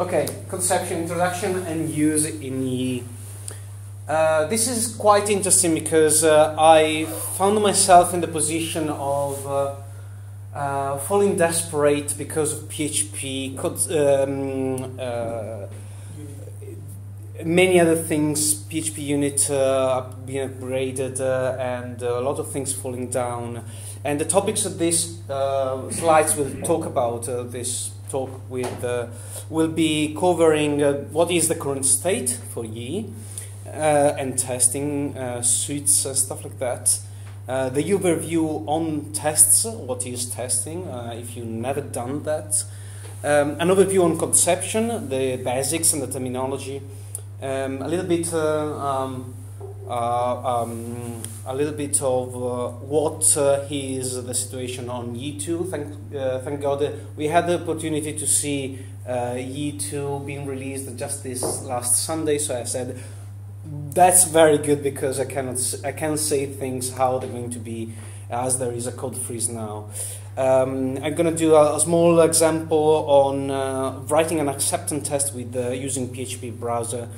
Okay, Codeception, introduction, and use in E. Uh, this is quite interesting because uh, I found myself in the position of uh, uh falling desperate because of PHP, um, uh, many other things, PHP unit uh, being upgraded, and a lot of things falling down. And the topics of these slides will talk about this talk with uh, will be covering uh, what is the current state for Yii uh, and testing uh, suites and stuff like that. Uh, the overview on tests, what is testing, if you've never done that. Um, an overview on Codeception, the basics and the terminology. Um, a little bit um, um, a little bit of uh, what uh, is the situation on Yii2. Thank, thank God we had the opportunity to see Yii2 being released just this last Sunday, so I said, that's very good because I cannot I can say things how they're going to be as there is a code freeze now. Um, I'm going to do a, a, small example on uh, writing an acceptance test with uh, using PHP browser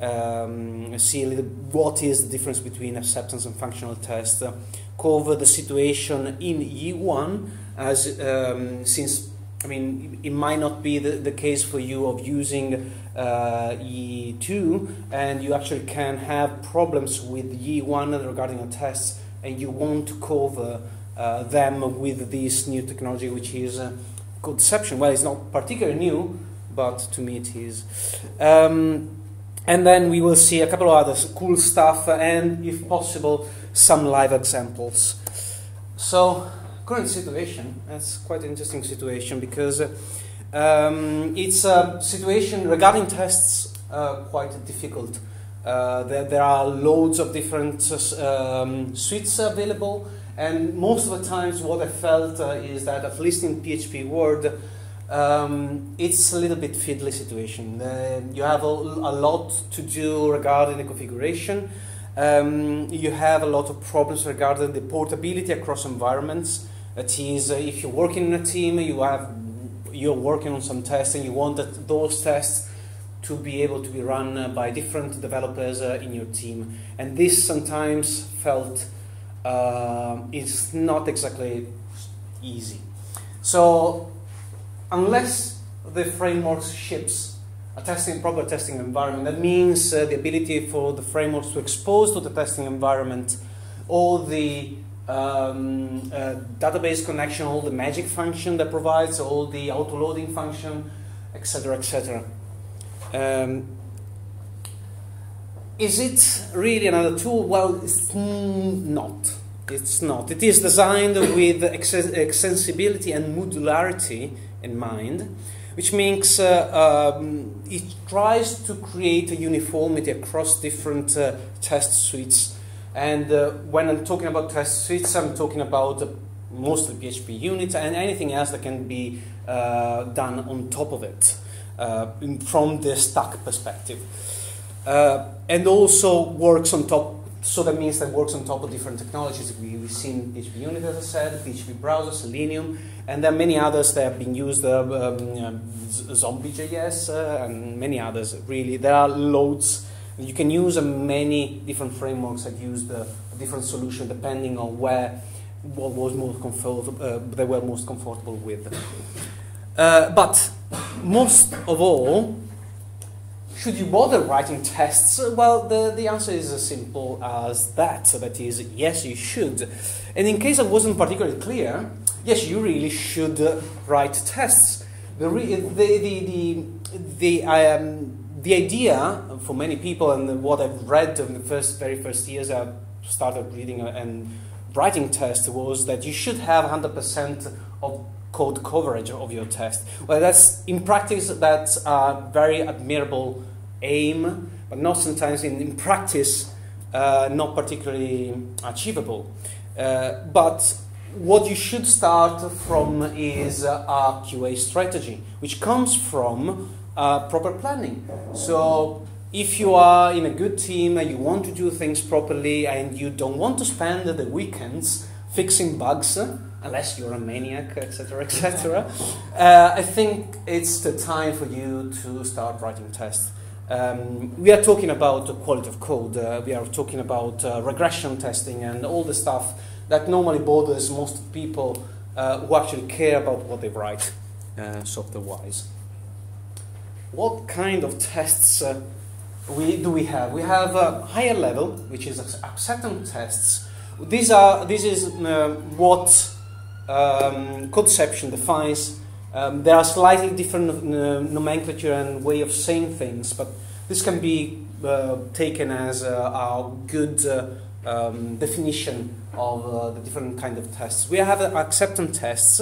um, see a little what is the difference between acceptance and functional test, uh, cover the situation in Yii1 as um, since I mean it might not be the, the case for you of using uh, Yii2 and you actually can have problems with Yii1 regarding a test and you want to cover uh, them with this new technology which is uh, Codeception. Well, it's not particularly new, but to me it is. Um, and then we will see a couple of other cool stuff and, if possible, some live examples. So, current situation, that's quite an interesting situation because um, it's a situation regarding tests uh, quite difficult. Uh, there, there, are loads of different um, suites available, and most of the times, what I felt uh, is that, at least in PHP Word, um, it's a little bit fiddly situation. Uh, you have a, a, lot to do regarding the configuration. Um, you have a lot of problems regarding the portability across environments. That is, uh, if you're working in a team, you have you're working on some tests, and you want that those tests to be able to be run uh, by different developers uh, in your team. And this sometimes felt uh, it's not exactly easy. So unless the framework ships a testing, proper testing environment. That means uh, the ability for the frameworks to expose to the testing environment all the um, uh, database connection, all the magic function that provides, all the auto-loading function, etc., etc. Um, is it really another tool? Well, it's not. It's not. It is designed with extensibility and modularity in mind, which means uh, um, it tries to create a uniformity across different uh, test suites. And uh, when I'm talking about test suites, I'm talking about mostly PHP units and anything else that can be uh, done on top of it uh, in, from the stack perspective. Uh, and also works on top so that means that works on top of different technologies. We, have seen PHP Unit, as I said, PHP Browser, Selenium, and there are many others that have been used, uh, um, Zombie.js, uh, and many others. Really, there are loads. You can use uh, many different frameworks that use the different solution depending on where what was most comfortable, uh, they were most comfortable with. Uh, but most of all, should you bother writing tests? Well, the, the answer is as simple as that. So that is, yes, you should. And in case I wasn't particularly clear, yes, you really should uh, write tests. The, the, the, the, the, um, the idea for many people and what I've read in the first, very first years I started reading and writing tests was that you should have 100% of code coverage of your test. Well, that's in practice that's a very admirable aim, but not sometimes in, in practice uh, not particularly achievable. Uh, but what you should start from is a QA strategy, which comes from uh, proper planning. So if you are in a good team and you want to do things properly and you don't want to spend the weekends fixing bugs, unless you're a maniac, etc., etc. uh, I think it's the time for you to start writing tests. Um, we are talking about the quality of code. Uh, we are talking about uh, regression testing and all the stuff that normally bothers most people uh, who actually care about what they write, uh, software-wise. What kind of tests uh, we, do we have? We have a higher level, which is acceptance tests. These are, this is uh, what um, Codeception defines um, there are slightly different uh, nomenclature and way of saying things, but this can be uh, taken as a, a good uh, um, definition of uh, the different kind of tests. We have acceptance tests.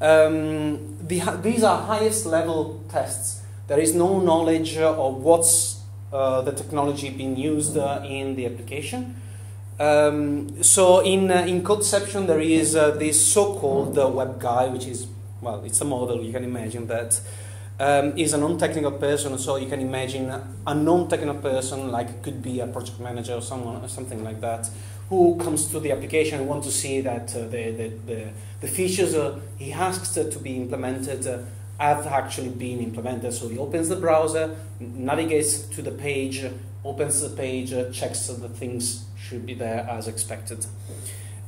Um, the, these are highest level tests. There is no knowledge of what's uh, the technology being used uh, in the application. Um, so in, in Codeception there is this so-called web guy, which is well, it's a model, you can imagine that um, is a non-technical person, so you can imagine a non-technical person, like could be a project manager or someone or something like that, who comes to the application and want to see that uh, the, the, the, the, features uh, he asks to be implemented uh, have actually been implemented. So he opens the browser, navigates to the page, opens the page, uh, checks the things should be there as expected.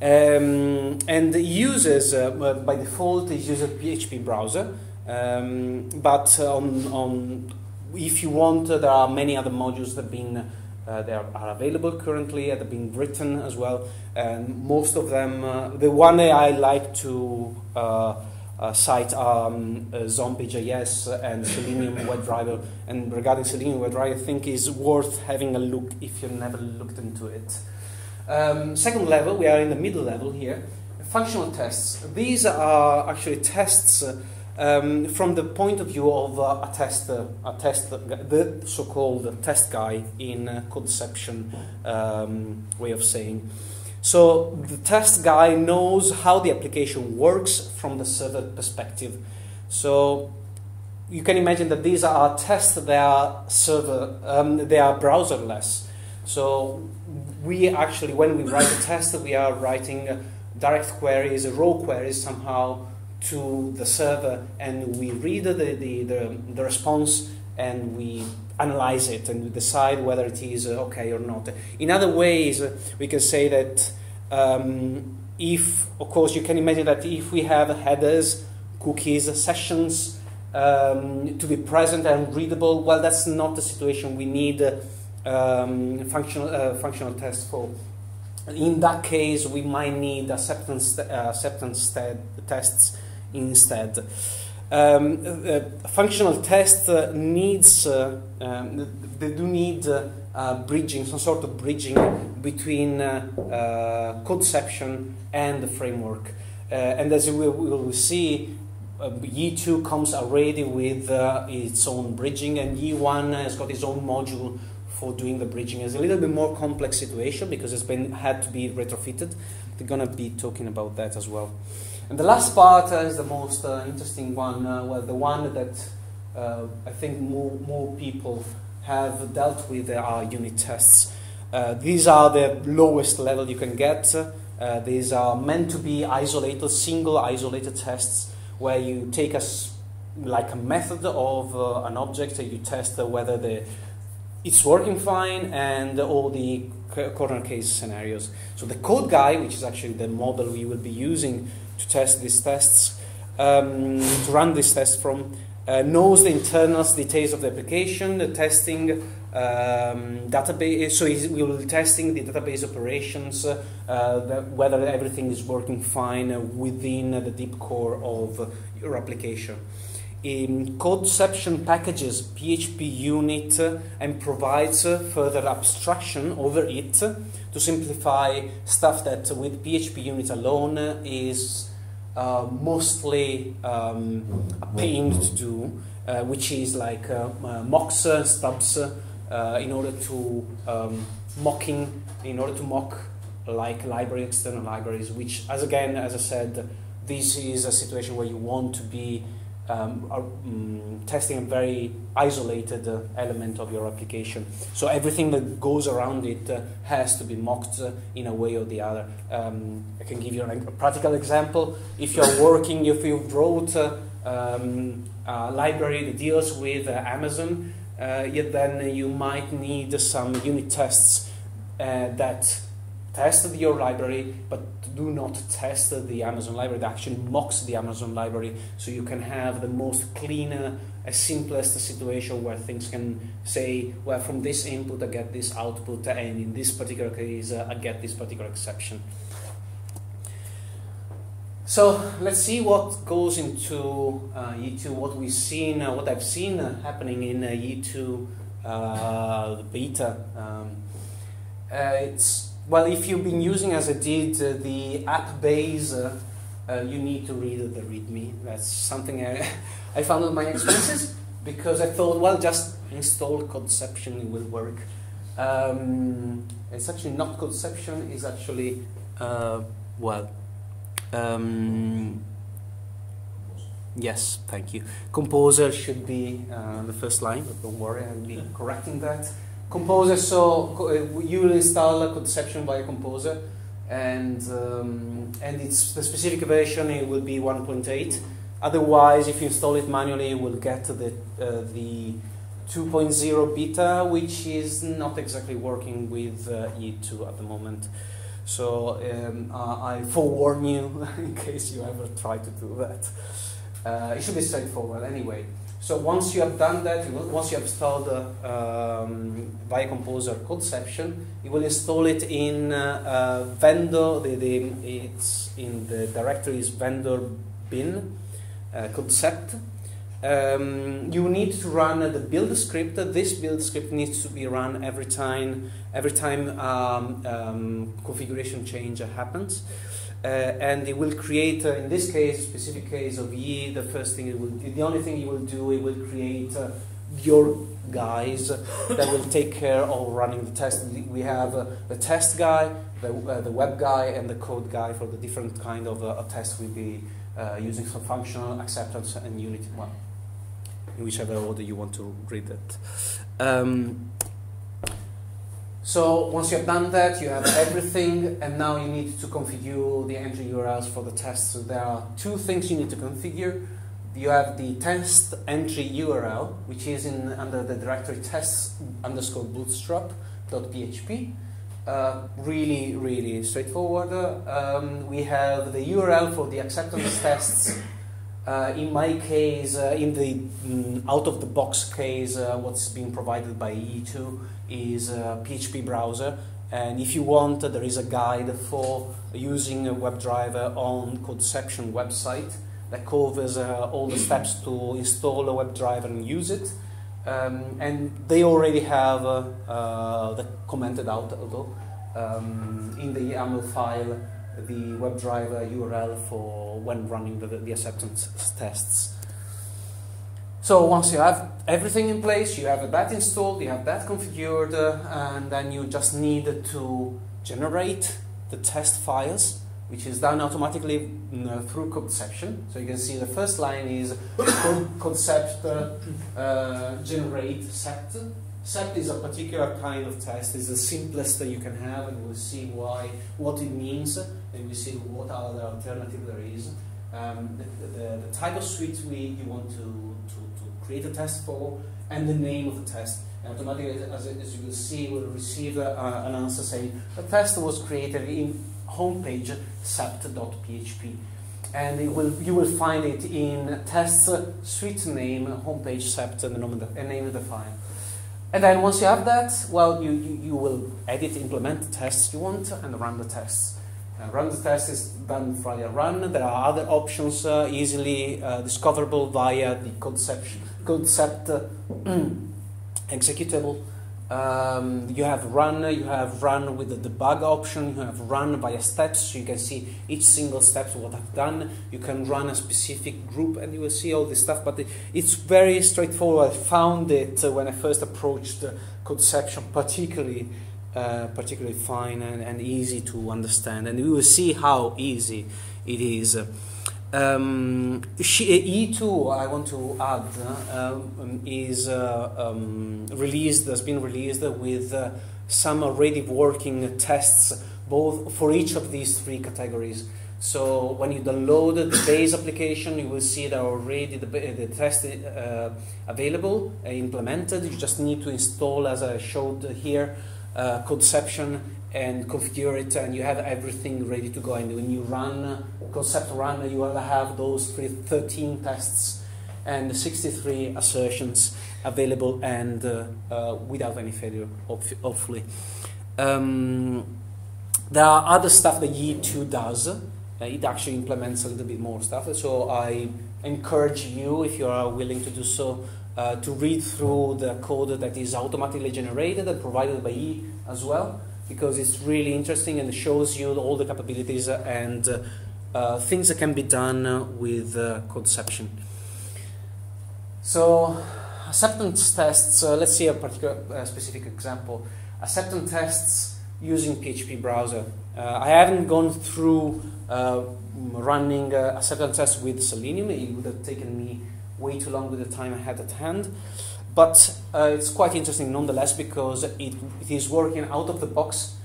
Um, and uses, uh, by default, it uses a PHP browser. Um, but on, on, if you want, uh, there are many other modules that been uh, they are, are, available currently, have been written as well. And most of them, uh, the one I like to uh, uh, cite um, Zombie.js and Selenium WebDriver. And regarding Selenium WebDriver, I think is worth having a look if you've never looked into it. Um, second level, we are in the middle level here. Functional tests. These are actually tests uh, um, from the point of view of uh, a tester, a test, the so-called test guy in uh, Codeception um, way of saying. So the test guy knows how the application works from the server perspective. So you can imagine that these are tests that are server, um, they are browserless. So we actually, when we write a test, we are writing direct queries, raw queries somehow to the server, and we read the, the, the, the response and we analyze it and we decide whether it is uh, okay or not. In other ways, uh, we can say that um, if, of course, you can imagine that if we have headers, cookies, sessions um, to be present and readable, well, that's not the situation we need. Uh, um, functional, uh, functional test for. In that case, we might need acceptance, uh, acceptance tests instead. Um, uh, functional test uh, needs, uh, um, they do need uh, bridging, some sort of bridging between codeception and the framework. and as we will see, uh, Yii2 comes already with uh, its own bridging, and Yii1 has got its own module for doing the bridging. It's a little bit more complex situation because it's been had to be retrofitted. They're gonna be talking about that as well. And the last part uh, is the most uh, interesting one. Uh, well, the one that uh, I think more more people have dealt with are unit tests. Uh, these are the lowest level you can get. Uh, these are meant to be isolated, single isolated tests where you take a like a method of an object and you test whether the it's working fine and all the corner case scenarios. So the code guy, which is actually the model we will be using to test these tests, um, to run this test from, uh, knows the internal details of the application, the testing um, database. So we will be testing the database operations, uh, the, whether everything is working fine within the deep core of your application in Codeception packages PHP unit and provides further abstraction over it to simplify stuff that with PHP unit alone is uh, mostly um, a pain to do, uh, which is like uh, uh mocks, stubs, uh, in order to um, mocking, in order to mock like library, external libraries, which as again, as I said, this is a situation where you want to be um, are um, testing a very isolated uh, element of your application. So everything that goes around it uh, has to be mocked uh, in a way or the other. Um, I can give you an, a practical example. If you're working, if you wrote uh, um, a library that deals with uh, Amazon, uh, yet then you might need some unit tests that test your library, but do not test the Amazon library. That actually mocks the Amazon library, so you can have the most cleaner, simplest situation where things can say, well, from this input I get this output, and in this particular case uh, I get this particular exception. So let's see what goes into uh, Yii2, what we've seen, uh, what I've seen uh, happening in uh, Yii2 uh, beta. Um, it's well, if you've been using, as I did, uh, the app base, uh, uh, you need to read the README. That's something I, I found on my expenses because I thought, well, just install Codeception, it will work. Um, it's actually not Codeception, it's actually, uh, well, um, yes, thank you. Composer should be uh, the first line, but don't worry, I'll be correcting that. Composer, so uh, you will install a Codeception via Composer, and um, and it's the specific version it will be 1.8. Otherwise, if you install it manually, you will get the uh, the 2.0 beta, which is not exactly working with uh, Yii2 at the moment. So um, I forewarn you in case you ever try to do that. Uh, it should be straightforward anyway. So once you have done that, once you have installed uh, um, via Composer Codeception, you will install it in uh, uh, vendor, the, the, it's in the directory is vendor bin uh, codecept. Um, you need to run the build script. This build script needs to be run every time every time um, um, configuration change happens. Uh, and it will create, uh, in this case, specific case of E, the first thing it will, do, the only thing it will do, it will create uh, your guys that will take care of running the test. We have uh, the test guy, the, uh, the web guy, and the code guy for the different kind of uh, tests we'll be using some functional acceptance and unity, well, in whichever order you want to read it. Um, so once you have done that, you have everything, and now you need to configure the entry URLs for the test. So there are two things you need to configure. You have the test entry URL, which is in under the directory tests underscore bootstrap.php. Uh, really, really straightforward. Um, we have the URL for the acceptance tests. Uh, in my case, uh, in the mm, out-of-the-box case, uh, what's being provided by Yii2 is a PHP browser. And if you want, there is a guide for using a WebDriver on Codeception website that covers uh, all the steps to install a WebDriver and use it. Um, and they already have uh, uh, the commented out, although um, in the YAML file, the WebDriver URL for when running the, the acceptance tests. So once you have everything in place, you have that installed, you have that configured, uh, and then you just need to generate the test files, which is done automatically uh, through Codeception. So you can see the first line is codecept uh, uh, generate set. Set is a particular kind of test. It's the simplest that you can have, and we'll see why, what it means, and we'll see what other alternative there is. Um, the, the, the, type of suite we you want to create a test for, and the name of the test. And automatically, as, as you will see, we'll receive uh, an answer saying the test was created in homepage Cept.php. And will, you will find it in tests suite name, homepage Cept, and the name of the, name of the file. And then once you have that, well, you, you, you will edit, implement the tests you want, and run the tests. Uh, run the test is done via run. There are other options uh, easily uh, discoverable via the Codeception codecept uh, executable. Um, you have run, you have run with the debug option, you have run via steps, so you can see each single step what I've done. You can run a specific group and you will see all this stuff, but it's very straightforward. I found it uh, when I first approached uh, Codeception particularly uh, particularly fine and, and, easy to understand, and we will see how easy it is. Um, Yii2, I want to add, uh, um, is uh, um, released, has been released with uh, some already working tests, both for each of these three categories. So when you download the base application, you will see that already the, the test uh, available, uh, implemented. You just need to install, as I showed here, uh, Codeception and configure it, and you have everything ready to go. And when you run codecept run, you will have those 13 tests and 63 assertions available and uh, uh, without any failure, hopefully. Um, there are other stuff that Yii2 does. Uh, it actually implements a little bit more stuff. So I encourage you, if you are willing to do so, uh, to read through the code that is automatically generated and provided by Yii as well because it's really interesting and shows you all the capabilities and uh, uh, things that can be done with uh, Codeception. So, acceptance tests, uh, let's see a particular uh, specific example. Acceptance tests using PHP browser. Uh, I haven't gone through running acceptance tests with Selenium, it would have taken me way too long with the time I had at hand. But uh, it's quite interesting nonetheless because it, it is working out of the box.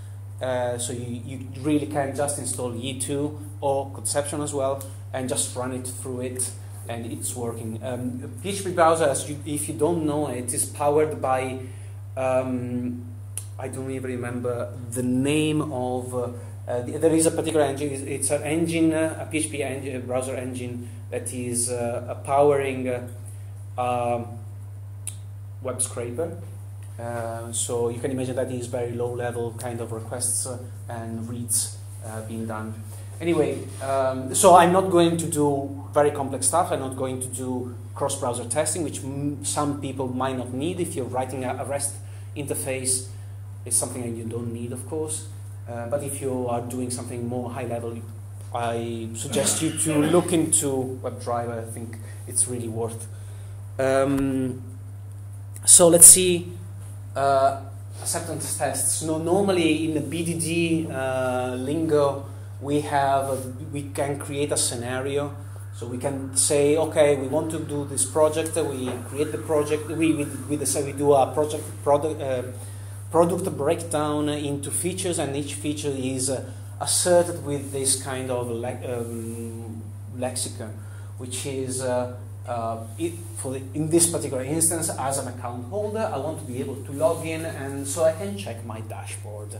Uh, so you, you really can just install Yii2 or Codeception as well and just run it through it and it's working. Um, PHP browser, as you, if you don't know, it is powered by, um, I don't even remember the name of, uh, uh, there is a particular engine, it's an engine, a PHP engine, browser engine that is uh, powering uh, um, web scraper. Uh, so you can imagine that is very low level kind of requests uh, and reads uh, being done. Anyway, um, so I'm not going to do very complex stuff. I'm not going to do cross-browser testing, which some people might not need if you're writing a, a REST interface. It's something that you don't need, of course. Uh, but if you are doing something more high level, I suggest you to look into WebDriver. I think it's really worth. Um, so let's see uh, acceptance tests. No, normally in the BDD uh, lingo, we have a, we can create a scenario. So we can say, okay, we want to do this project. We create the project. We we, we decide we do a project product uh, product breakdown into features, and each feature is uh, asserted with this kind of le um, lexicon, which is uh, uh, it, for the, in this particular instance, as an account holder, I want to be able to log in and so I can check my dashboard.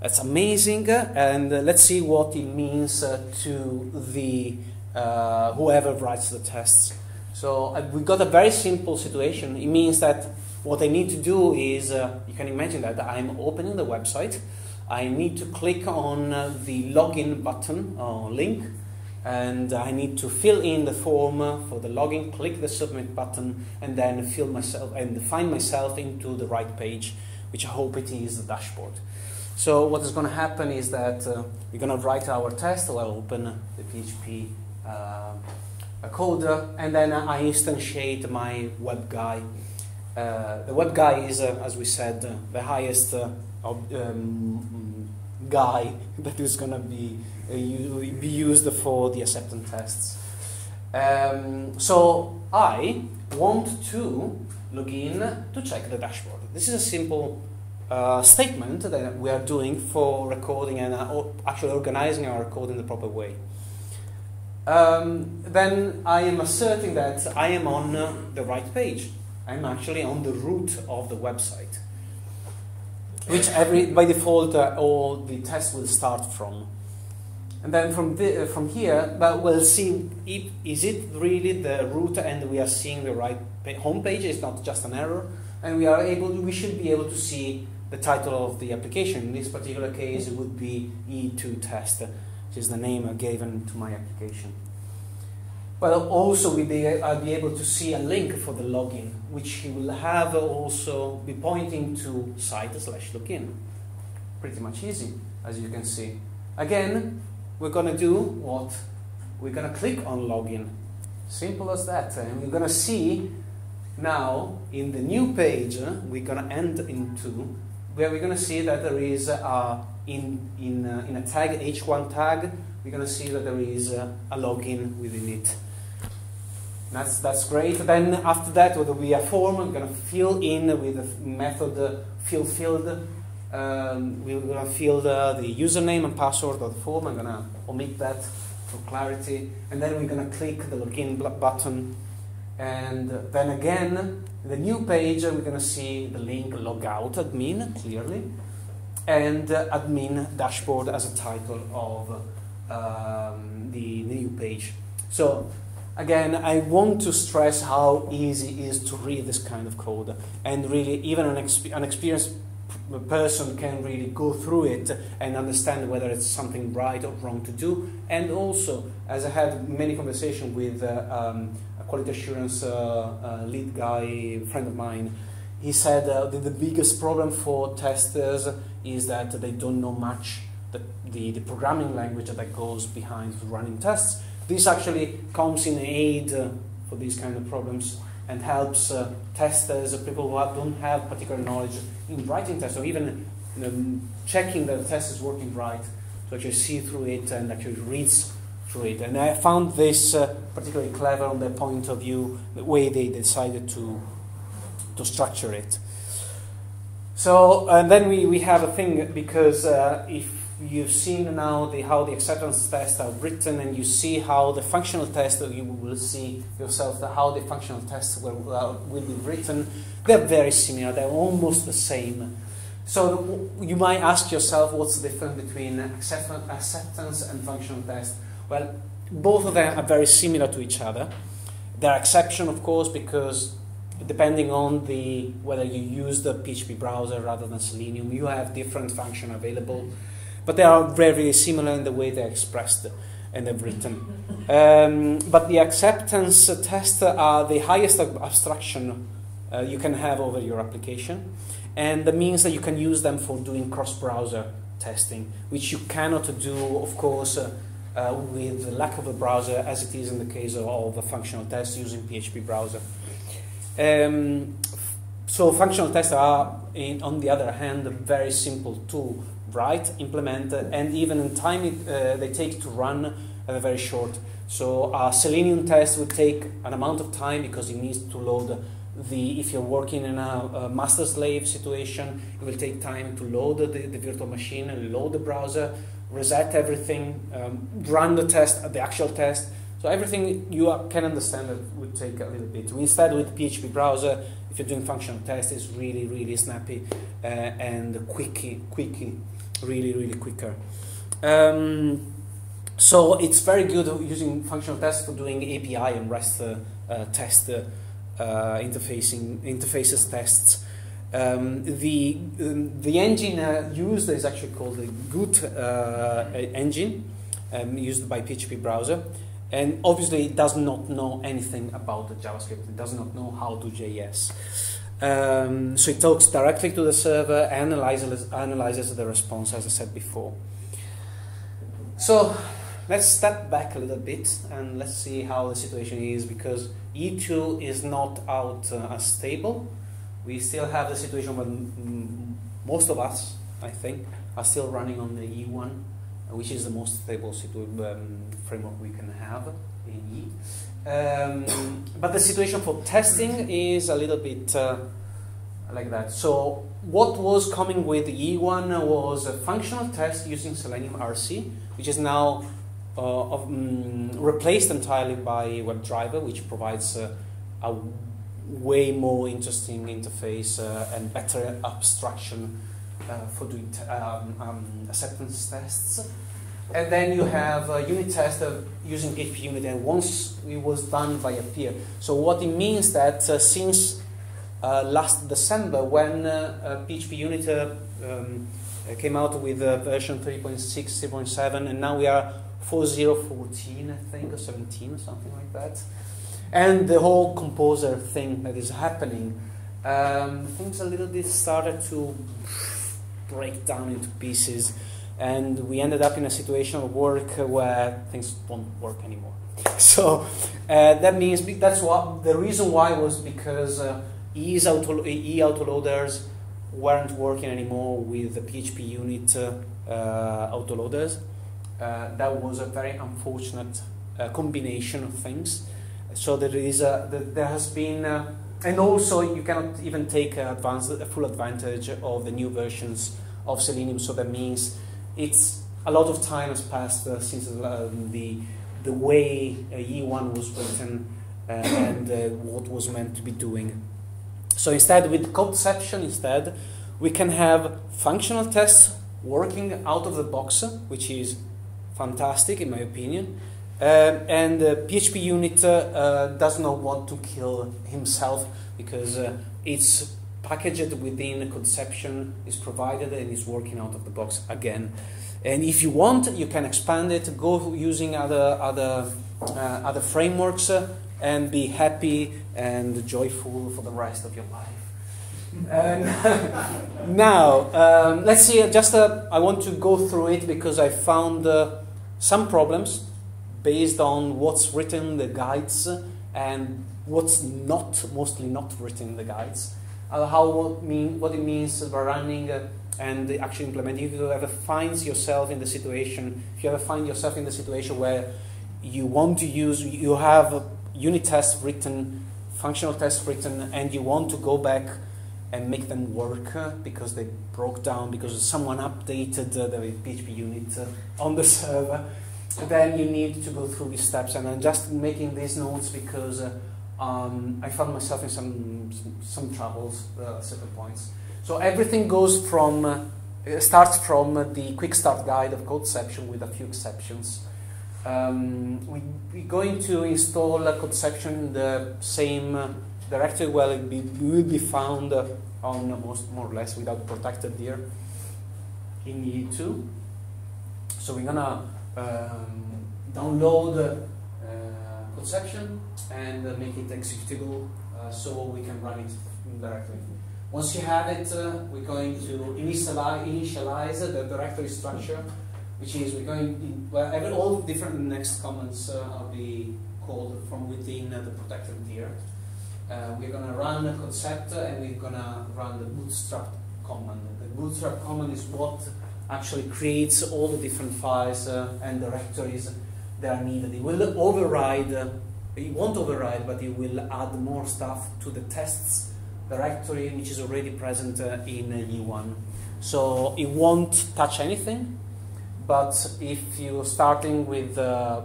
That's amazing, and uh, let's see what it means uh, to the uh, whoever writes the tests. So uh, we've got a very simple situation. It means that what I need to do is, uh, you can imagine that I'm opening the website. I need to click on the login button or link and I need to fill in the form for the login, click the submit button, and then fill myself and find myself into the right page, which I hope it is the dashboard. So what is going to happen is that uh, we're going to write our test. I'll open the PHP uh, code, and then I instantiate my web guy. Uh, the web guy is, uh, as we said, uh, the highest uh, um, guy that is going to be be used for the acceptance tests. Um, so I want to log in to check the dashboard. This is a simple uh, statement that we are doing for recording and uh, actually organizing our code in the proper way. Um, then I am asserting that I am on uh, the right page. I'm actually on the root of the website, which every by default uh, all the tests will start from. And then from, the, uh, from here, but we'll see if, is it really the root and we are seeing the right home page, it's not just an error. And we are able, we should be able to see the title of the application. In this particular case, it would be Yii2 test, which is the name given to my application. Well, also we be, I'll be able to see a link for the login, which will have also be pointing to site slash login. Pretty much easy, as you can see. Again, we're going to do what? We're going to click on login. Simple as that. And we're going to see now in the new page, uh, we're going to end into where we're going to see that there is a, in, in, uh, in a tag, h1 tag, we're going to see that there is a, a login within it. That's, that's great. Then after that, there will be a form. I'm going to fill in with the method uh, fill field. Um, we're going to fill the username and password of the form. I'm going to omit that for clarity. And then we're going to click the login button. And then again, the new page, we're going to see the link logout admin clearly and uh, admin dashboard as a title of um, the, the new page. So again, I want to stress how easy it is to read this kind of code, and really, even an, exp an experienced person can really go through it and understand whether it's something right or wrong to do. And also, as I had many conversations with uh, um, a quality assurance uh, uh, lead guy, friend of mine, he said uh, that the biggest problem for testers is that they don't know much the, the, the programming language that goes behind running tests. This actually comes in aid uh, for these kind of problems and helps uh, testers, people who don't have particular knowledge in writing tests, or even you know, checking that the test is working right, to actually see through it and actually reads through it. And I found this uh, particularly clever on their point of view, the way they decided to, to structure it. So, and then we, we have a thing because uh, if you've seen now the, how the acceptance tests are written and you see how the functional tests, you will see yourself how the functional tests will, uh, will be written. They're very similar, they're almost the same. So you might ask yourself what's the difference between acceptance and functional test. Well, both of them are very similar to each other. There are exceptions, of course, because depending on the whether you use the PHP browser rather than Selenium, you have different function available, but they are very similar in the way they're expressed and they're written. Um, but the acceptance tests are the highest abstraction uh, you can have over your application, and that means that you can use them for doing cross-browser testing, which you cannot do, of course. Uh, uh, with the lack of a browser, as it is in the case of all the functional tests using PHP browser. Um, so functional tests are, in, on the other hand, a very simple to write, implement, and even in time it, uh, they take to run uh, very short. So a Selenium test would take an amount of time because it needs to load the, if you're working in a, a master-slave situation, it will take time to load the, the virtual machine and load the browser, reset everything, um, run the test, the actual test, so everything you can understand it would take a little bit. Instead, with PHP browser, if you're doing functional tests, it's really, really snappy uh, and quicky, quicky, really, really quicker. Um, so it's very good using functional tests for doing API and REST uh, uh, test uh, interfacing interfaces tests. Um, the um, the engine uh, used is actually called the Goutte uh, engine, um, used by PHP browser. And obviously, it does not know anything about the JavaScript. It does not know how to JS. Um, so it talks directly to the server, analyzes, analyzes the response, as I said before. So let's step back a little bit and let's see how the situation is because Yii2 is not out uh, as stable. We still have the situation when most of us, I think, are still running on the Yii1 which is the most stable um, framework we can have in E. Um, but the situation for testing is a little bit uh, like that. So what was coming with Yii1 was a functional test using Selenium RC, which is now uh, um, replaced entirely by WebDriver, which provides uh, a way more interesting interface uh, and better abstraction uh, for doing um, um, acceptance tests. And then you have a unit test of using PHP unit, and once it was done via PEAR. So what it means that uh, since uh, last December, when PHP uh, unit uh, um, came out with version 3.6, 3.7, and now we are 4.014, I think, or 17, or something like that. And the whole composer thing that is happening, um, things a little bit started to break down into pieces and we ended up in a situation of work where things won't work anymore. So uh, that means that's what the reason why was because uh, Yii's auto, E autoloaders weren't working anymore with the PHP unit uh, autoloaders, uh, that was a very unfortunate uh, combination of things. So there is a, there has been, uh, and also you cannot even take advanced, full advantage of the new versions of Selenium. So that means it's a lot of time has passed uh, since um, the the way uh, Yii1 was written uh, and uh, what was meant to be doing. So instead, with Codeception, instead, we can have functional tests working out of the box, which is fantastic in my opinion. Uh, and uh, PHP unit uh, does not want to kill himself because it's packaged within Codeception is provided, and is working out of the box again. And if you want, you can expand it, go using other other uh, other frameworks, uh, and be happy and joyful for the rest of your life. And now, um, let's see. Just uh, I want to go through it because I found uh, some problems based on what's written the guides and what's not, mostly not written in the guides. Uh, how what mean what it means running uh, and actually implementing. If you ever find yourself in the situation, if you ever find yourself in the situation where you want to use, you have unit tests written, functional tests written, and you want to go back and make them work uh, because they broke down because someone updated the PHP unit on the server, then you need to go through these steps. And I'm just making these notes because um, I found myself in some some troubles uh, at certain points. So everything goes from, uh, starts from the quick start guide of Codeception with a few exceptions. Um, we, we're going to install Codeception in the same uh, directory. Well, it be, will be found uh, on most more or less without protected here in Yii2. So we're gonna um, download uh, Codeception and uh, make it executable uh, so we can run it directly. Once you have it, uh, we're going to initialize, initialize the directory structure, which is we're going, in, well, every, all different next commands uh, will be called from within uh, the protected tier. Uh, we're going to run a codecept and we're going to run the bootstrap command. The bootstrap command is what actually creates all the different files uh, and directories are needed. It will override, uh, it won't override, but it will add more stuff to the tests directory which is already present uh, in uh, Yii1. So it won't touch anything, but if you're starting with uh,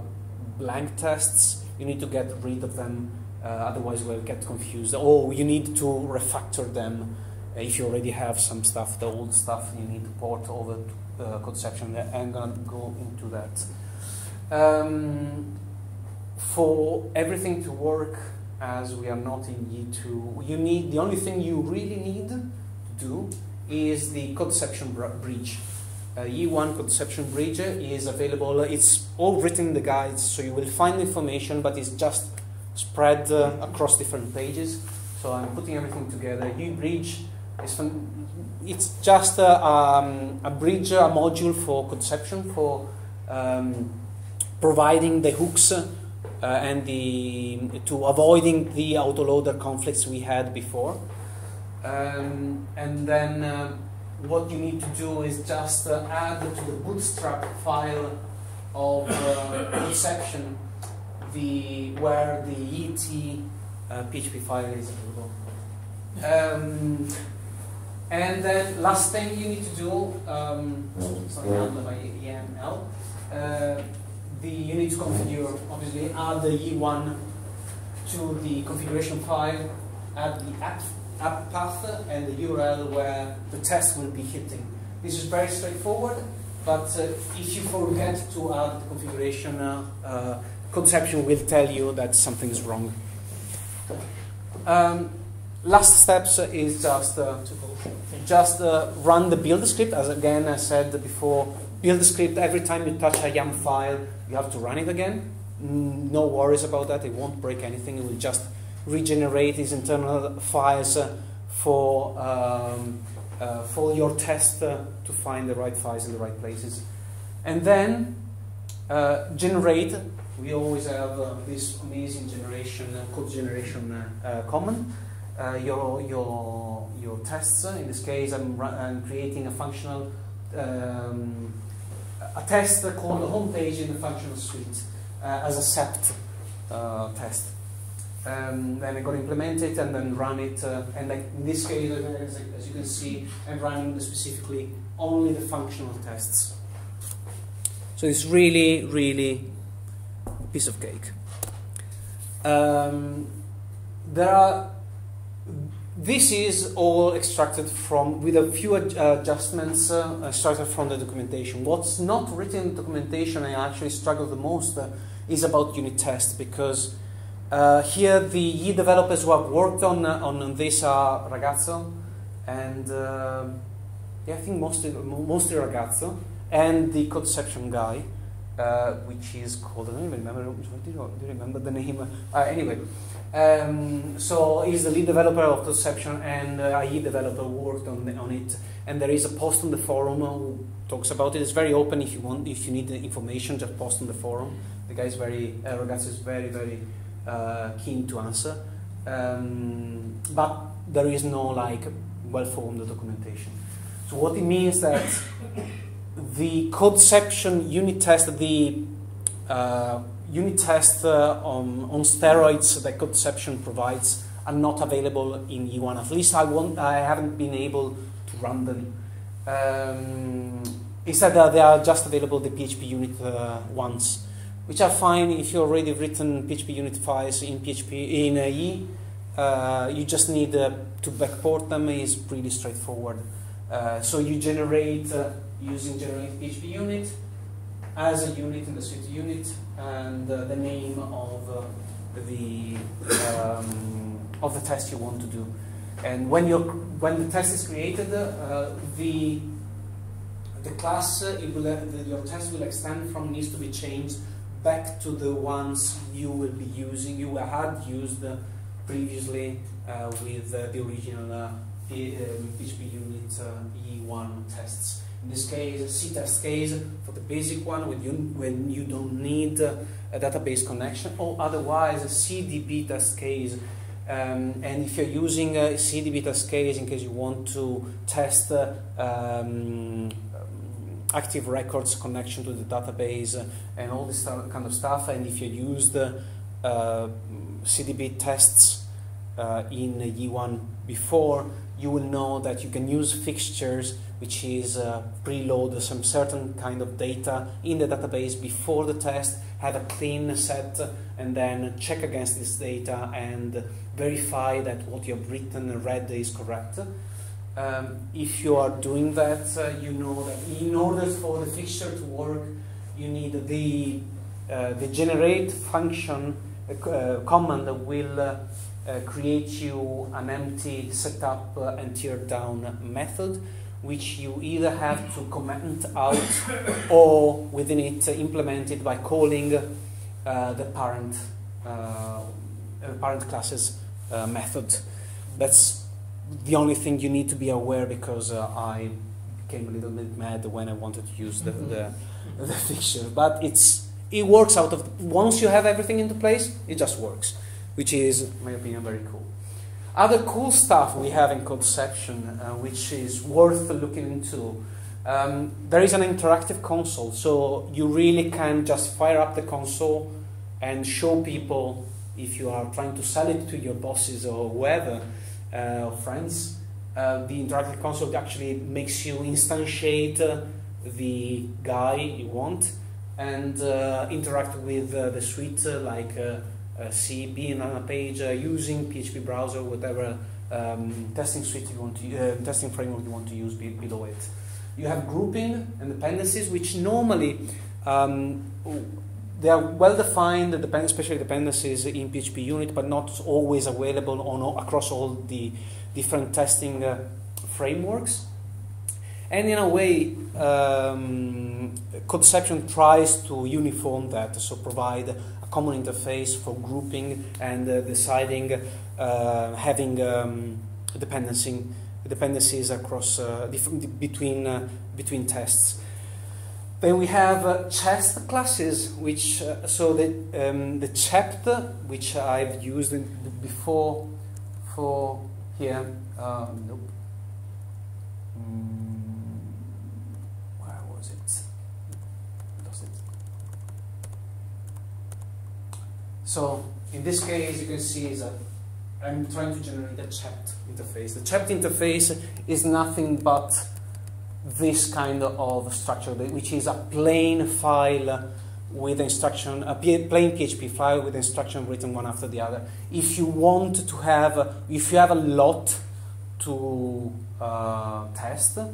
blank tests, you need to get rid of them, uh, otherwise we'll get confused. Or you need to refactor them uh, if you already have some stuff, the old stuff, you need to port over to uh, Codeception. I'm going to go into that. Um, for everything to work, as we are not in Yii2, you need, the only thing you really need to do is the Codeception bridge. Uh, Yii1 Codeception bridge is available, it's all written in the guides, so you will find information, but it's just spread uh, across different pages. So I'm putting everything together. E-bridge is fun. It's just a, um, a bridge, a module for Codeception, for um, providing the hooks uh, and the to avoiding the autoloader conflicts we had before. Um, and then uh, what you need to do is just uh, add to the bootstrap file of uh, section the where the et uh, PHP file is available. Um, and then last thing you need to do, um, sorry, by EML, uh, the you need to configure, obviously, add the Yii1 to the configuration file, add the app, app path and the URL where the test will be hitting. This is very straightforward, but uh, if you forget to add the configuration, uh, uh, Codeception will tell you that something is wrong. Um, last steps is just uh, just uh, run the build script. As again I said before, build the script every time you touch a YAM file, you have to run it again. No worries about that, it won't break anything, it will just regenerate these internal files uh, for, um, uh, for your test uh, to find the right files in the right places. And then uh, generate, we always have uh, this amazing generation, code generation common. your, your, your tests, in this case I'm, I'm creating a functional um, a test called the home page in the functional suite uh, as a Cept uh, test. Um, then I'm going to implement it and then run it. Uh, and like in this case, as, as, you can see, I'm running specifically only the functional tests. So it's really, really a piece of cake. Um, there are. This is all extracted from, with a few adjustments, uh, extracted from the documentation. What's not written in the documentation, I actually struggle the most, uh, is about unit tests because uh, here the Yii developers who have worked on uh, on this are Ragazzo and uh, yeah, I think mostly mostly Ragazzo and the Codeception guy, uh, which is called I don't even remember. Do you, remember the name? Uh, anyway, um, so he's the lead developer of Codeception and uh, Yii developer worked on the, on it. And there is a post on the forum who talks about it. It's very open. If you want, if you need the information, just post on the forum. The guy is very uh, is very very uh, keen to answer. Um, but there is no like well-formed documentation. So what it means that the codeception unit test, the uh, unit tests uh, on, on steroids that codeception provides are not available in Yii1. At least I, won't, I haven't been able to run them. Um, instead, uh, they are just available the PHP unit uh, ones which are fine if you already written PHP unit files in PHP in E. Uh, you just need uh, to backport them. It's pretty straightforward. Uh, so you generate uh, using generate PHP unit as a unit in the suite unit and uh, the name of uh, the um, of the test you want to do. And when you when the test is created, the the class will, the, your test will extend from needs to be changed back to the ones you will be using, you had used uh, previously uh, with uh, the original uh, PHP um, unit uh, Yii1 tests. In this case, CTestCase for the basic one when you, when you don't need a database connection, or otherwise a CDbTestCase um, and if you're using a CDbTestCase in case you want to test uh, um, active records connection to the database and all this kind of stuff. And if you use the uh, CDB tests uh, in Yii1 before, you will know that you can use fixtures, which is uh, preload some certain kind of data in the database before the test, have a clean set, and then check against this data and verify that what you have written and read is correct. Um, if you are doing that, uh, you know that in order for the fixture to work, you need the, uh, the generate function uh, uh command will uh, uh, Uh, create you an empty setup uh, and tear down method, which you either have to comment out or within it uh, implement it by calling the parent, parent classes method. That's the only thing you need to be aware because uh, I became a little bit mad when I wanted to use the, the, the fixture. But it's it works out of once you have everything into place, it just works, which is, in my opinion, very cool. Other cool stuff we have in Codeception, uh, which is worth looking into. Um, there is an interactive console, so you really can just fire up the console and show people if you are trying to sell it to your bosses or whoever uh, friends. Uh, the interactive console actually makes you instantiate uh, the guy you want and interact with the suite like see, being on a page using PHP browser, whatever um, testing suite you want to, testing framework you want to use below it. You have grouping and dependencies, which normally um, they are well defined, especially dependencies in PHP unit, but not always available on across all the different testing uh, frameworks. And in a way, um, Codeception tries to uniform that, so provide common interface for grouping and uh, deciding, uh, having um, dependency, dependencies across uh, between between tests. Then we have uh, Cest classes, which uh, so the um, the chapter which I've used before for here. Uh, nope. Mm, where was it? So in this case, you can see that I'm trying to generate a chat interface. The chat interface is nothing but this kind of structure, which is a plain file with instruction, a plain PHP file with instruction written one after the other. If you want to have, if you have a lot to uh, test, uh,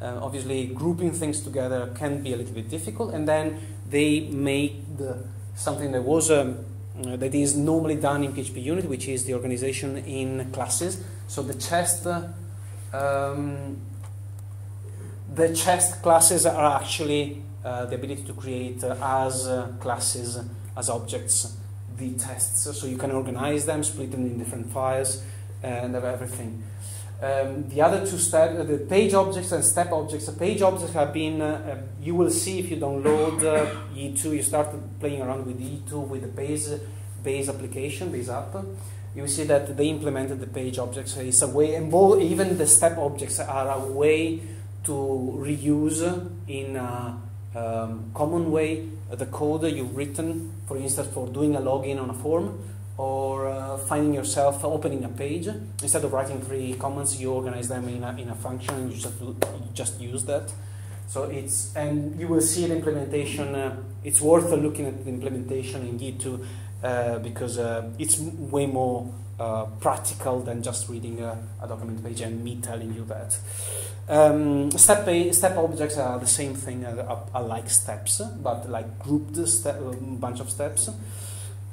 obviously grouping things together can be a little bit difficult, and then they make the, something that was um, uh, that is normally done in PHP unit, which is the organization in classes. So the Cest, um, the Cest classes are actually uh, the ability to create uh, as uh, classes, as objects, the tests. So you can organize them, split them in different files, and everything. Um, the other two step, uh, the page objects and step objects. The page objects have been, uh, um, you will see if you download uh, Yii2, you start playing around with Yii2 with the base, base application, base app. You see that they implemented the page objects. It's a way, and both, even the step objects are a way to reuse in a um, common way the code you've written, for instance, for doing a login on a form or uh, finding yourself opening a page. Instead of writing three comments, you organize them in a, in a function and you just, you just use that. So it's, and you will see the implementation, uh, it's worth looking at the implementation in Yii2 uh, because uh, it's way more uh, practical than just reading a, a, document page and me telling you that. Um, step, step objects are the same thing, are, are like steps, but like grouped step, um, bunch of steps.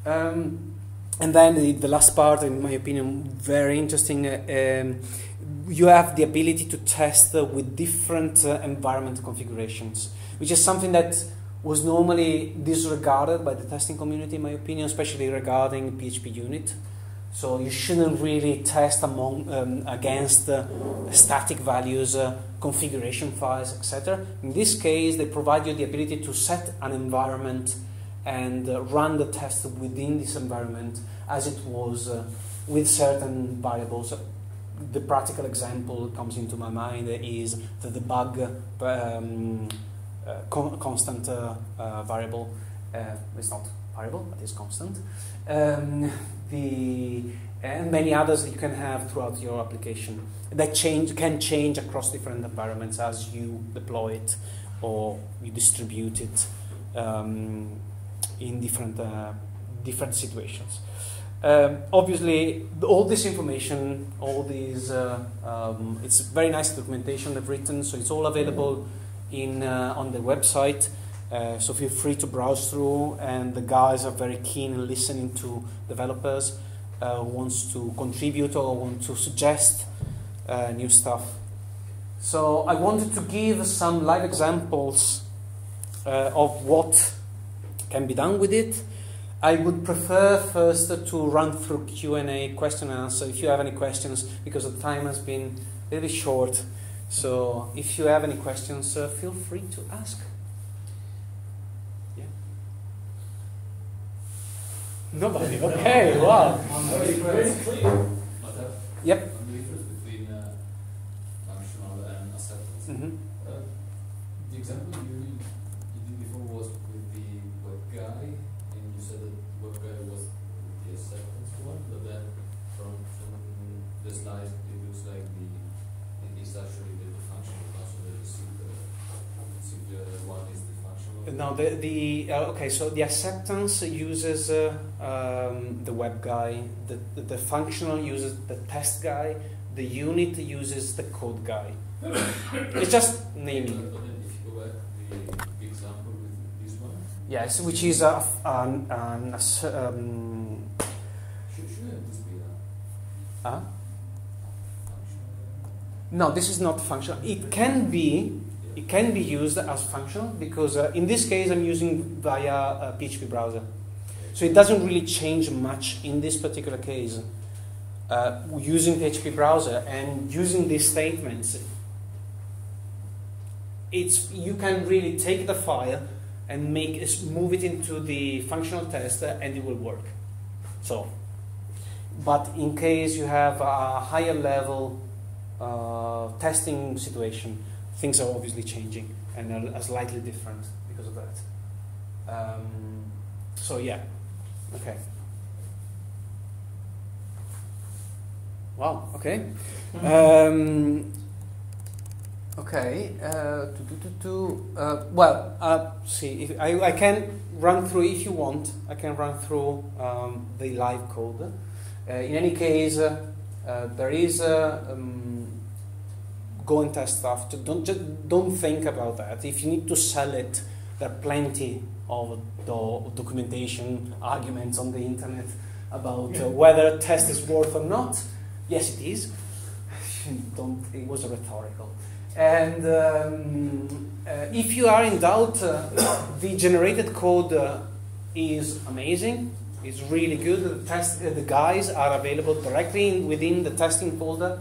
Um, and then the, the, last part, in my opinion, very interesting. Uh, um, you have the ability to test uh, with different uh, environment configurations, which is something that was normally disregarded by the testing community, in my opinion, especially regarding PHP unit. So you shouldn't really test among um, against uh, static values, uh, configuration files, etc. In this case, they provide you the ability to set an environment and uh, run the test within this environment as it was uh, with certain variables. The practical example comes into my mind is the debug um, uh, con constant uh, uh, variable. it's not variable, but it's constant. Um, the and many others that you can have throughout your application that change can change across different environments as you deploy it or you distribute it. Um, in different uh, different situations. Um, obviously, all this information, all these, uh, um, it's very nice documentation they've written, so it's all available in uh, on the website. Uh, so feel free to browse through, and the guys are very keen in listening to developers uh, who wants to contribute or want to suggest uh, new stuff. So I wanted to give some live examples of what can be done with it. I would prefer first to run through Q&A, question and answer, if you have any questions, because the time has been a very short. So if you have any questions, uh, feel free to ask. Yeah. Nobody. Okay. wow. Yep. Mm -hmm. uh, the example the, the uh, okay. So the acceptance uses uh, um, the web guy. The, the, the functional uses the test guy. The unit uses the code guy. it's just naming. Yes, which is a, an, an a, um, uh? No, this is not functional. It can be it can be used as functional because uh, in this case I'm using via a PHP browser. So it doesn't really change much in this particular case. Uh, using PHP browser and using these statements, it's you can really take the file and make move it into the functional test and it will work. So, but in case you have a higher level uh, testing situation, things are obviously changing and are slightly different because of that. Um, so yeah, okay. Wow. Okay. Um, okay. Uh, to to to. uh, well, uh, see, if I, I can run through if you want. I can run through um, the live code. Uh, in any case, uh, uh, there is. Um, go and test stuff. Don't just don't think about that. If you need to sell it, there are plenty of do- documentation arguments on the internet about whether a test is worth or not. Yes, it is. Don't, it was rhetorical. And um, uh, if you are in doubt, uh, the generated code uh, is amazing. It's really good. The, test, uh, the guides are available directly in, within the testing folder.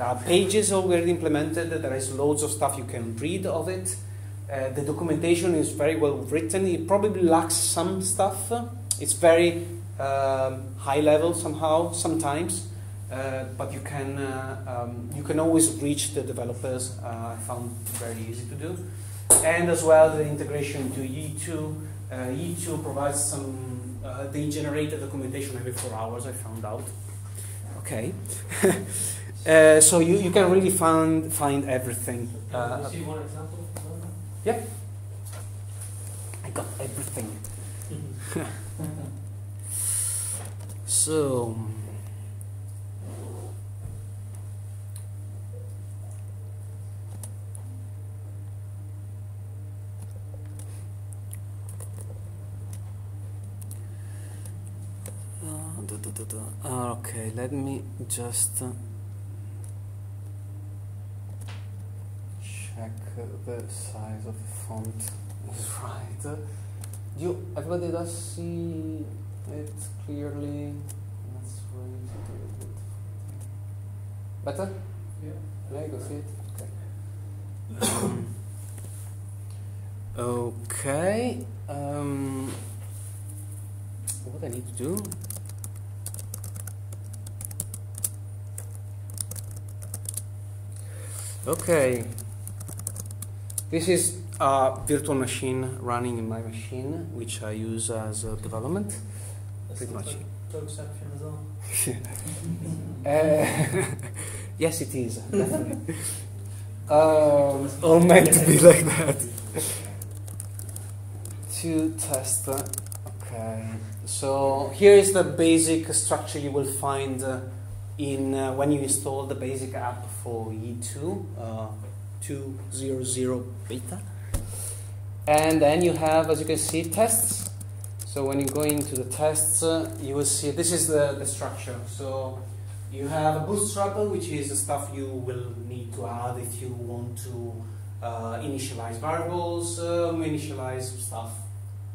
There are pages already implemented. There is loads of stuff you can read of it. Uh, the documentation is very well written. It probably lacks some stuff. It's very um, high level somehow sometimes. Uh, but you can uh, um, you can always reach the developers. Uh, I found it very easy to do, and as well the integration to Yii2. Uh, Yii2 provides some. Uh, they generate the documentation every four hours. I found out. Okay, uh, so you, you can really find find everything. You see one example? Yep, I got everything. so. Uh. Ah, Okay, let me just check the size of the font is right. You everybody does see it clearly. Let's raise it a little bit. Better? Yeah. Yeah, you can see it. Okay. okay. Um, what I need to do? Okay. This is a virtual machine running in my machine, which I use as a development. Pretty much. To exception as well. Uh, yes, it is. Um, all meant to be like that. to test. Okay. So here is the basic structure you will find uh, in uh, when you install the basic app for Yii2 uh, 2.0.0 beta. And then you have, as you can see, tests. So when you go into the tests, uh, you will see this is the, the structure. So you have a bootstrapper, which is the stuff you will need to add if you want to uh, initialize variables, um, initialize stuff,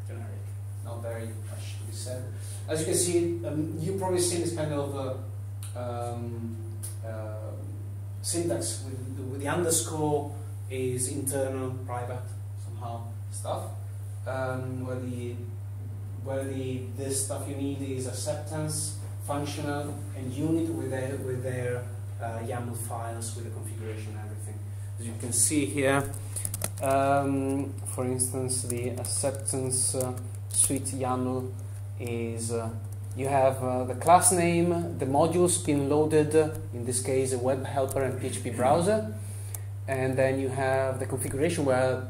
generic, not very much to be said. As you can see, um, you probably seen this kind of uh, um, uh, syntax with, the- with the underscore is internal, private, somehow stuff. Um, where the where the this stuff you need is acceptance, functional, and unit with their with their uh, YAML files with the configuration and everything. As you can see here, um, for instance, the acceptance uh, suite YAML is uh, you have uh, the class name, the modules being loaded, in this case a web helper and PHP browser, and then you have the configuration where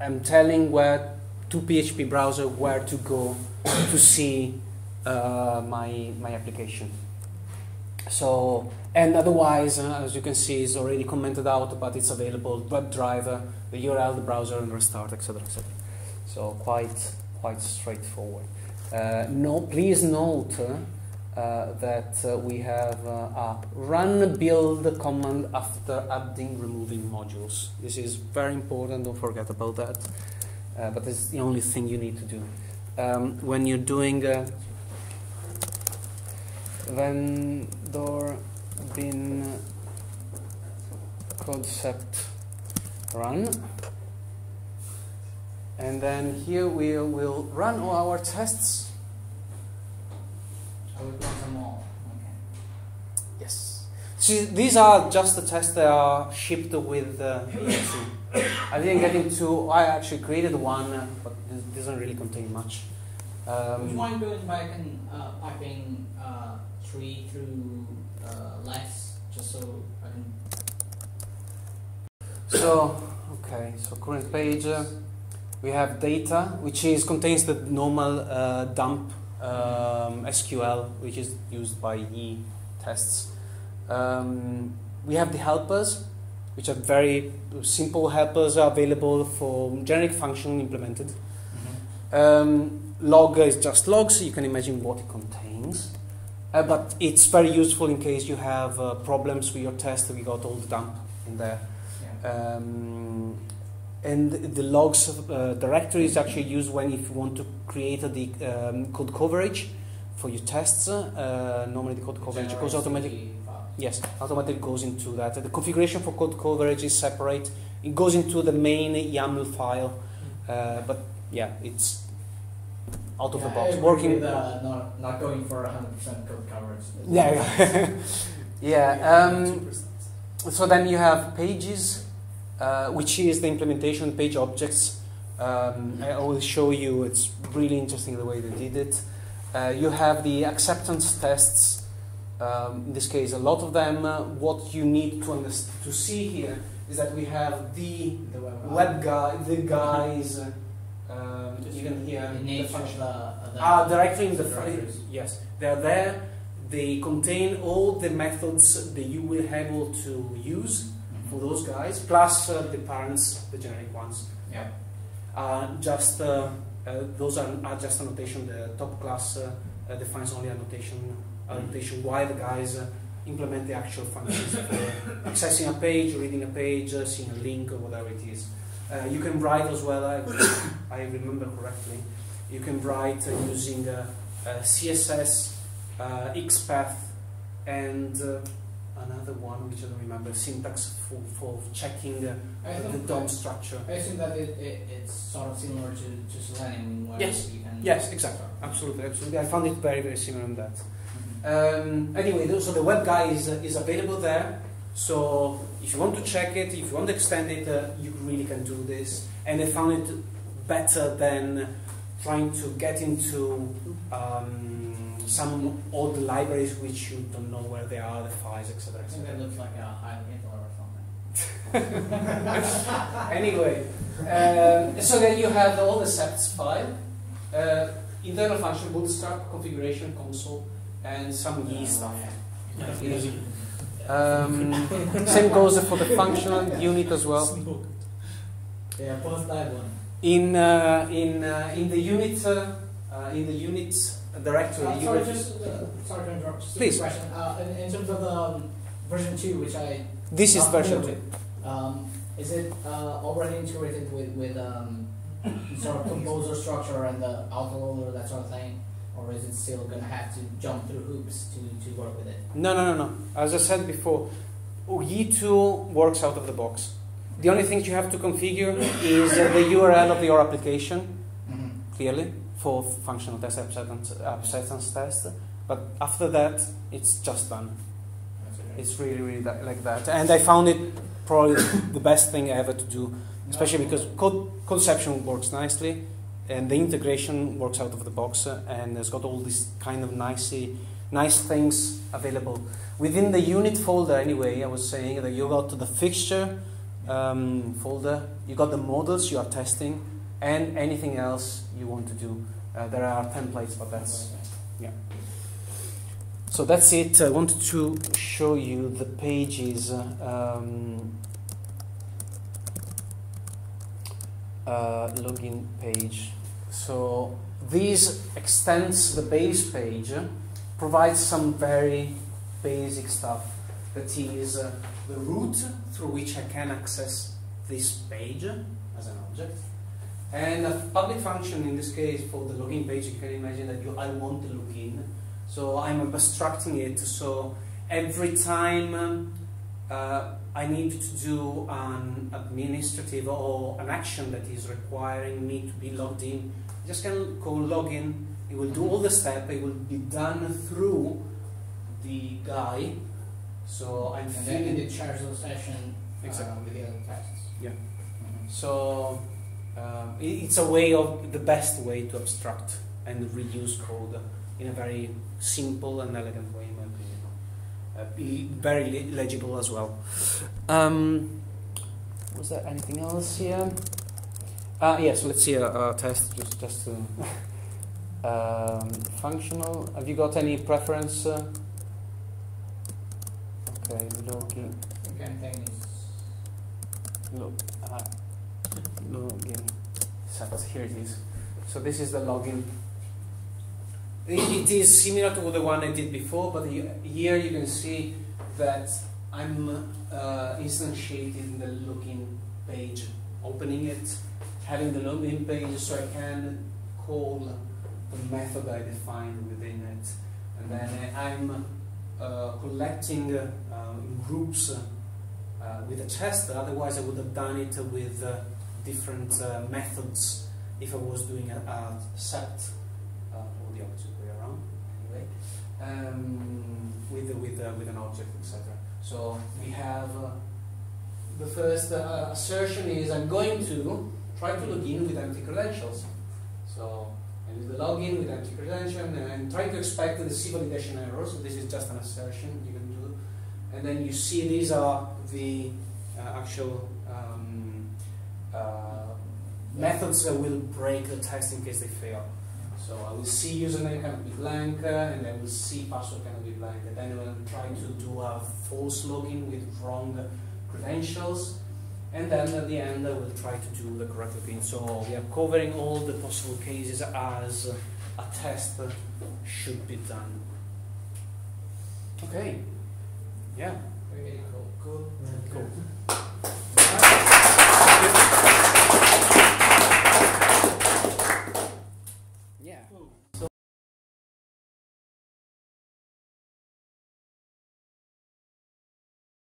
I'm telling where to PHP browser where to go to see uh, my my application. So and otherwise, uh, as you can see, it's already commented out, but it's available WebDriver, the URL, the browser, and restart, etc., etc. So quite quite straightforward. Uh, no, please note uh, uh, that we have a run build command after adding removing modules. This is very important. Don't forget about that. But it's the only thing you need to do um, when you're doing vendor bin codecept run and then here we will run all our tests So we've got some more. Okay. yes See, these are just the tests that are shipped with uh, I didn't get into I actually created one but it doesn't really contain much Would you um, mind doing can uh, piping uh, three through uh, lacks, just so I can. So, okay, so current page, uh, we have data, which is contains the normal uh, dump um, SQL, which is used by E tests. Um, we have the helpers, which are very simple helpers are available for generic function implemented. Um, log is just logs, so you can imagine what it contains. Uh, but it's very useful in case you have uh, problems with your test. We got all the dump in there. Yeah. Um, and the logs uh, directory is actually used when if you want to create the um, code coverage for your tests. Uh, normally the code coverage goes automatically. Yes, automatically goes into that. The configuration for code coverage is separate. It goes into the main YAML file, uh, but yeah, it's out of the box, working. With, uh, not, not going for 100% code coverage. Yeah, yeah. Um, so then you have pages, uh, which is the implementation page objects. Um, I will show you. It's really interesting the way they did it. Uh, you have the acceptance tests. Um, in this case, a lot of them. Uh, what you need to to see here is that we have the The web, web guy, the guys. uh, Um, even here, The the function. the, the Ah, directly in the directories. Yes, they're there. They contain all the methods that you will be able to use for those guys, plus uh, the parents, the generic ones. Yeah. Uh, just uh, uh, those are, are just annotation. The top class uh, uh, defines only annotation. Annotation. Why the guys uh, implement the actual functions for accessing a page, reading a page, uh, seeing a link, or whatever it is. Uh, you can write as well. I, I remember correctly. You can write uh, using uh, uh, CSS, uh, XPath, and uh, another one which I don't remember. Syntax for, for checking uh, the DOM structure. I assume that it, it, it's sort of similar to, to Selenium where Yes. Yes, exactly. Absolutely, absolutely. I found it very, very similar in that. Mhm. Um, anyway, so the web guy is, is available there. So if you want to check it, if you want to extend it, uh, you really can do this. And I found it better than trying to get into um, some old libraries which you don't know where they are, the files, etc. I think that looks like a high info or something. anyway, um, so then you have all the sets file, uh, internal function, bootstrap, configuration, console, and some Yii stuff. Easy. Um, same goes for the functional unit as well. Yeah, post that one. In uh, in uh, in the unit uh, uh, in the unit directory, Uh, you sorry, just uh, sorry to interrupt. Please. question. Uh, in, in terms of the um, version two, which I this is version two. with, um, is it uh, already integrated with with um, sort of composer structure and the autoloader that sort of thing, or is it still gonna have to jump through hoops to, to work with it? No, no, no, no. As I said before, Yii2 works out of the box. The only thing you have to configure is uh, the URL of your application. Mm-hmm. clearly for functional test acceptance, acceptance test. But after that, it's just done. It's really, really that, like that. And I found it probably the best thing ever to do, especially because code conception works nicely, and the integration works out of the box, and it's got all these kind of nicey, nice things available within the unit folder. Anyway, I was saying that you got to the fixture um, folder, you got the models you are testing, and anything else you want to do. Uh, there are templates, but that's yeah. so that's it. I wanted to show you the pages. Um, uh, login page. So this extends the base page, provides some very basic stuff. That is uh, the route through which I can access this page as an object. And a public function in this case for the login page, you can imagine that you, I want to login. So I'm abstracting it. So every time uh, I need to do an administrative or an action that is requiring me to be logged in, I just can call login. It will do all the steps. It will be done through the guy. So I'm And then filling it charge the session uh, Exactly. with the other tests. Yeah. Mhm. So um, it's a way of the best way to abstract and reuse code in a very simple and elegant way, in my opinion. uh, very le- legible as well. Um, was there anything else here? Uh, yes, let's see a, a test just just to um, functional. Have you got any preference? Uh, okay, login. Again, thing is Look, uh, login. set. Here it is. So this is the login. It, it is similar to the one I did before, but you, here you can see that I'm uh, instantiating the login page, opening it, having the login page, so I can call the method I defined within it, and then I'm uh, collecting uh, groups. Uh, uh, with a test. Otherwise, I would have done it with uh, different uh, methods if I was doing a, a set uh, or the opposite way around. Anyway, um, with with uh, with an object, etc. So we have uh, the first uh, assertion is I'm going to try to log in with empty credentials. So I do the login with empty credential and I'm trying to expect the C validation error. So this is just an assertion you can do and then you see these are the uh, actual methods that will break the test in case they fail. So I will see username cannot be blank, uh, and I will see password cannot be blank, and then I will try to do a false login with wrong credentials, and then at the end I will try to do the correct login. So we are covering all the possible cases as a test should be done. Okay. Yeah. very, very cool. Cool. Cool.